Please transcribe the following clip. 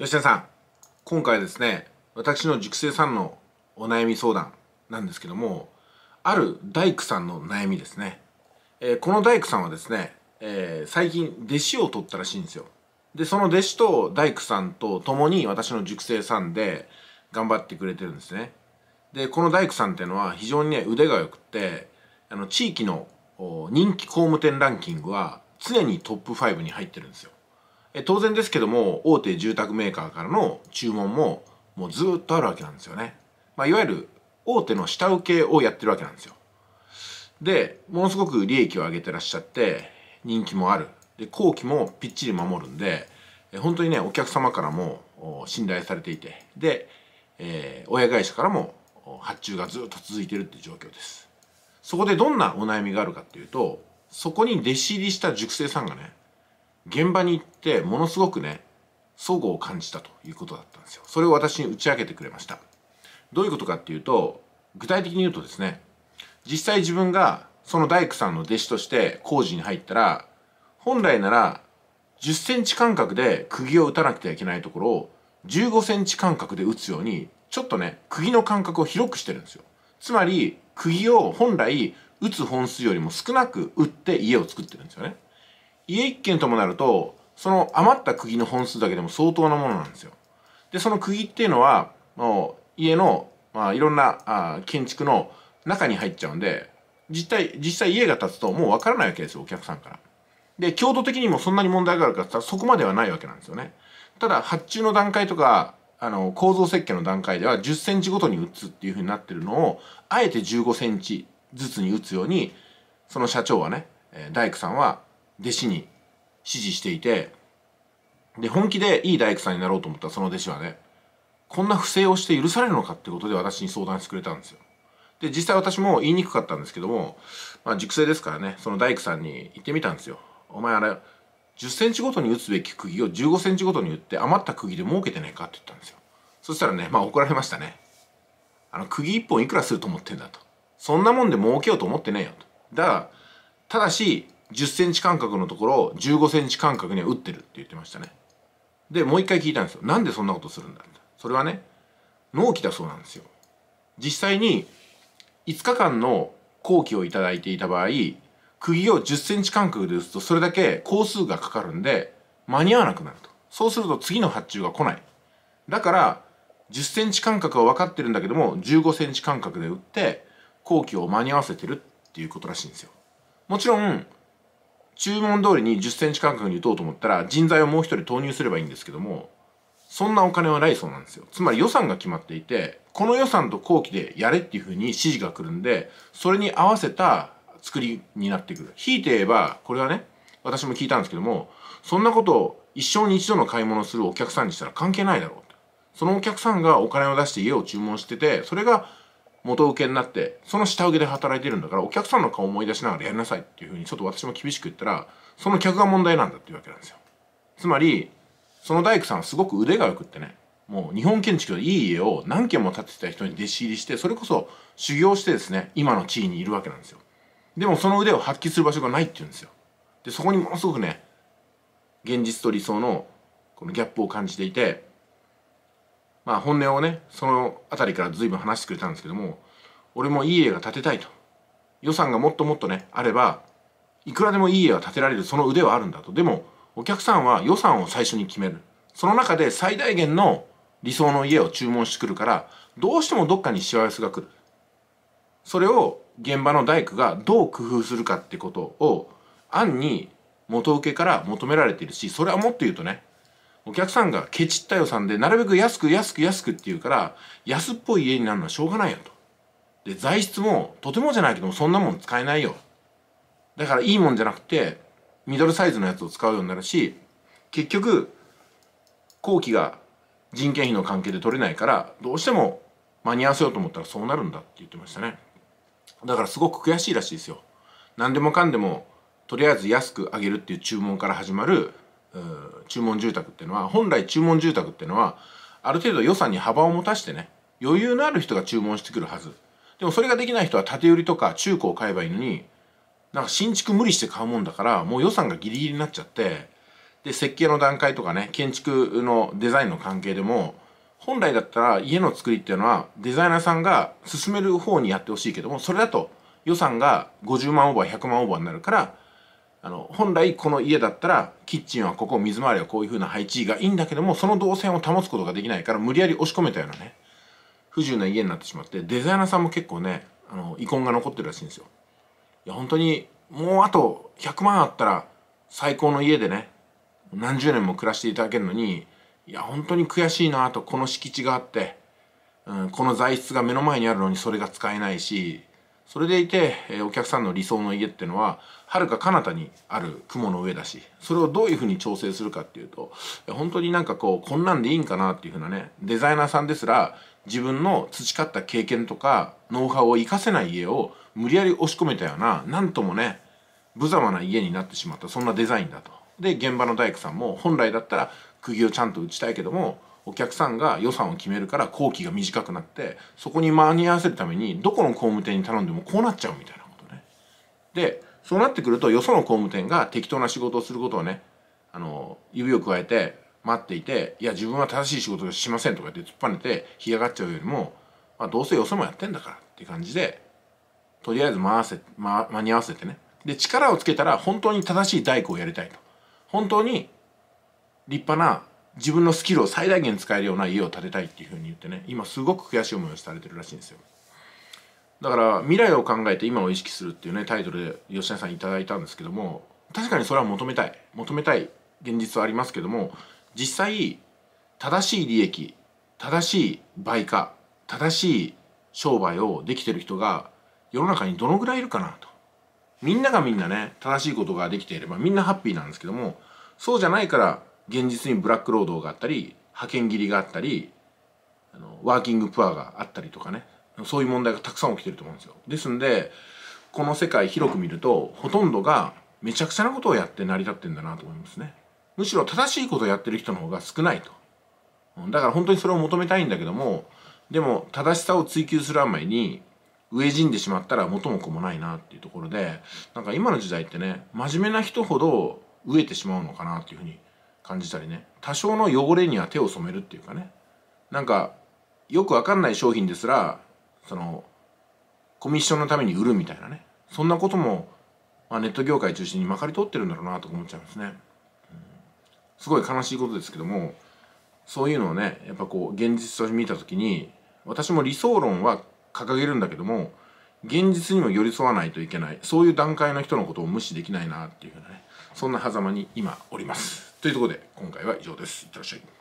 吉田さん今回ですね私の塾生さんのお悩み相談なんですけどもある大工さんの悩みですね、えー、この大工さんはですね、えー、最近弟子を取ったらしいんですよ。でその弟子と大工さんと共に私の塾生さんで頑張ってくれてるんですね。でこの大工さんっていうのは非常にね腕が良くってあの地域の人気工務店ランキングは常にトップ5に入ってるんですよ。当然ですけども大手住宅メーカーからの注文ももうずっとあるわけなんですよね、まあ、いわゆる大手の下請けをやってるわけなんですよ。でものすごく利益を上げてらっしゃって人気もある。で工期もぴっちり守るんで本当にねお客様からも信頼されていて。で、えー、親会社からも発注がずっと続いてるっていう状況です。そこでどんなお悩みがあるかっていうとそこに弟子入りした塾生さんがね現場に行ってものすごくね齟齬を感じたということだったんですよ。それを私に打ち明けてくれました。どういうことかっていうと具体的に言うとですね実際自分がその大工さんの弟子として工事に入ったら本来なら10センチ間隔で釘を打たなくてはいけないところを15センチ間隔で打つようにちょっとね釘の間隔を広くしてるんですよ。つまり釘を本来打つ本数よりも少なく打って家を作ってるんですよね。家一軒ともなるとその余った釘の本数だけでも相当なものなんですよ。でその釘っていうのはもう家の、まあ、いろんなあ建築の中に入っちゃうんで実際実際家が建つともう分からないわけですよお客さんから。で強度的にもそんなに問題があるかってったらそこまではないわけなんですよね。ただ発注の段階とかあの構造設計の段階では10センチごとに打つっていうふうになってるのをあえて15センチずつに打つようにその社長はね大工さんは弟子に指示していてで本気でいい大工さんになろうと思ったその弟子はねこんな不正をして許されるのかってことで私に相談してくれたんですよ。で実際私も言いにくかったんですけども、まあ、熟成ですからねその大工さんに言ってみたんですよ。お前あれ10センチごとに打つべき釘を15センチごとに打って余った釘で儲けてねえかって言ったんですよ。そしたらねまあ怒られましたね。あの釘1本いくらすると思ってんだと。そんなもんで儲けようと思ってねえよと。だからただし10センチ間隔のところを15センチ間隔には打ってるって言ってましたね。で、もう一回聞いたんですよ。なんでそんなことするんだそれはね、納期だそうなんですよ。実際に5日間の工期をいただいていた場合、釘を10センチ間隔で打つとそれだけ工数がかかるんで間に合わなくなると。そうすると次の発注が来ない。だから10センチ間隔は分かってるんだけども15センチ間隔で打って工期を間に合わせてるっていうことらしいんですよ。もちろん注文通りに10センチ間隔に打とうと思ったら人材をもう一人投入すればいいんですけどもそんなお金はないそうなんですよ。つまり予算が決まっていてこの予算と後期でやれっていうふうに指示が来るんでそれに合わせた作りになってくる。ひいて言えばこれはね私も聞いたんですけどもそんなことを一生に一度の買い物するお客さんにしたら関係ないだろうそのお客さんがお金を出して家を注文しててそれが元請けになってその下請けで働いてるんだからお客さんの顔を思い出しながらやりなさいっていうふうにちょっと私も厳しく言ったらその客が問題なんだっていうわけなんですよ。つまりその大工さんはすごく腕が良くってねもう日本建築のいい家を何軒も建ててた人に弟子入りしてそれこそ修行してですね今の地位にいるわけなんですよ。でもその腕を発揮する場所がないっていうんですよ。でそこにものすごくね現実と理想のこのギャップを感じていてまあ本音をねその辺りから随分話してくれたんですけども俺もいい家が建てたいと。予算がもっともっとねあればいくらでもいい家が建てられるその腕はあるんだと。でもお客さんは予算を最初に決める。その中で最大限の理想の家を注文してくるからどうしてもどっかにしわ寄せが来る。それを現場の大工がどう工夫するかってことを案に元請けから求められているしそれはもっと言うとねお客さんがケチった予算でなるべく安く安く安くって言うから安っぽい家になるのはしょうがないよと。で材質もとてもじゃないけどもそんなもん使えないよ。だからいいもんじゃなくてミドルサイズのやつを使うようになるし結局工期が人件費の関係で取れないからどうしても間に合わせようと思ったらそうなるんだって言ってましたね。だからすごく悔しいらしいですよ。何でもかんでもとりあえず安くあげるっていう注文から始まる注文住宅っていうのは本来注文住宅っていうのはある程度予算に幅を持たしてね余裕のある人が注文してくるはず。でもそれができない人は建売りとか中古を買えばいいのになんか新築無理して買うもんだからもう予算がギリギリになっちゃってで設計の段階とかね建築のデザインの関係でも本来だったら家の作りっていうのはデザイナーさんが進める方にやってほしいけどもそれだと予算が50万オーバー100万オーバーになるからあの本来この家だったらキッチンはここ水回りはこういう風な配置がいいんだけどもその動線を保つことができないから無理やり押し込めたようなね不自由な家になってしまってデザイナーさんも結構ねあの遺恨が残ってるらしいんですよ。いや本当にもうあと100万あったら最高の家でね何十年も暮らしていただけるのにいや本当に悔しいなとこの敷地があって、うん、この材質が目の前にあるのにそれが使えないしそれでいて、え、お客さんの理想の家っていうのははるか彼方にある雲の上だしそれをどういうふうに調整するかっていうと本当になんかこうこんなんでいいんかなっていうふうなねデザイナーさんですら自分の培った経験とかノウハウを生かせない家を無理やり押し込めたようななんともね無様な家になってしまったそんなデザインだと。で現場の大工さんも本来だったら釘をちゃんと打ちたいけどもお客さんが予算を決めるから工期が短くなってそこに間に合わせるためにどこの工務店に頼んでもこうなっちゃうみたいなことね。でそうなってくるとよその工務店が適当な仕事をすることをねあの指を加えて待っていていや自分は正しい仕事をしませんとかって突っぱねて干上がっちゃうよりも、まあ、どうせよそもやってんだからって感じでとりあえず回せ、ま、間に合わせてねで力をつけたら本当に正しい大工をやりたいと本当に立派な自分のスキルを最大限使えるような家を建てたいっていうふうに言ってね今すごく悔しい思いをされてるらしいんですよ。だから未来を考えて今を意識するっていうねタイトルで吉田さんいただいたんですけども確かにそれは求めたい。求めたい現実はありますけども実際正しい利益正しい売価正しい商売をできてる人が世の中にどのぐらいいるかなと。みんながみんなね正しいことができていればみんなハッピーなんですけどもそうじゃないから現実にブラック労働があったり派遣切りがあったりあのワーキングプアがあったりとかねそういう問題がたくさん起きてると思うんですよ。ですんでこの世界広く見るとほとんどがめちゃくちゃなことをやって成り立ってんだなと思いますね。むしろ正しいことをやってる人の方が少ないと。だから本当にそれを求めたいんだけどもでも正しさを追求するあまりに飢え死んでしまったら元も子もないなっていうところでなんか今の時代ってね真面目な人ほど飢えてしまうのかなっていうふうに感じたりね。多少の汚れには手を染めるっていうかね。なんかよくわかんない商品ですらそのコミッションのために売るみたいなね。そんなことも、まあ、ネット業界中心にまかり通ってるんだろうなと思っちゃいますね、うん、すごい悲しいことですけどもそういうのをねやっぱこう現実として見た時に私も理想論は掲げるんだけども現実にも寄り添わないといけないそういう段階の人のことを無視できないなっていうふうなねそんな狭間に今おります。というところで今回は以上です。いってらっしゃい。